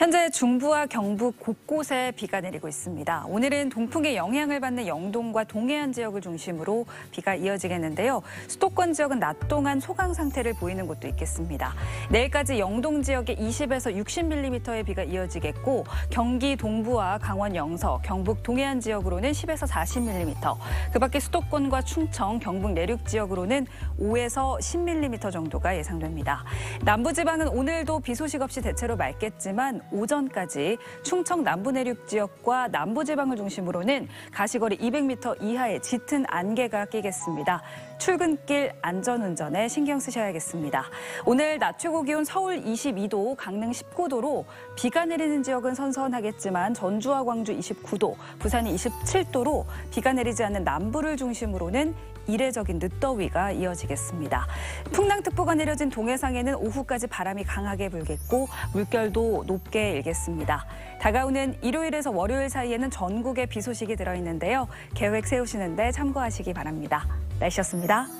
현재 중부와 경북 곳곳에 비가 내리고 있습니다. 오늘은 동풍의 영향을 받는 영동과 동해안 지역을 중심으로 비가 이어지겠는데요. 수도권 지역은 낮 동안 소강 상태를 보이는 곳도 있겠습니다. 내일까지 영동 지역에 20에서 60mm의 비가 이어지겠고 경기 동부와 강원 영서, 경북 동해안 지역으로는 10에서 40mm, 그 밖에 수도권과 충청, 경북 내륙 지역으로는 5에서 10mm 정도가 예상됩니다. 남부 지방은 오늘도 비 소식 없이 대체로 맑겠지만 오전까지 충청 남부 내륙 지역과 남부 지방을 중심으로는 가시거리 200m 이하의 짙은 안개가 끼겠습니다. 출근길 안전운전에 신경 쓰셔야겠습니다. 오늘 낮 최고 기온 서울 22도, 강릉 19도로 비가 내리는 지역은 선선하겠지만 전주와 광주 29도, 부산이 27도로 비가 내리지 않는 남부를 중심으로는 이례적인 늦더위가 이어지겠습니다. 풍랑특보가 내려진 동해상에는 오후까지 바람이 강하게 불겠고 물결도 높게 일겠습니다. 다가오는 일요일에서 월요일 사이에는 전국에 비 소식이 들어있는데요. 계획 세우시는데 참고하시기 바랍니다. 날씨였습니다.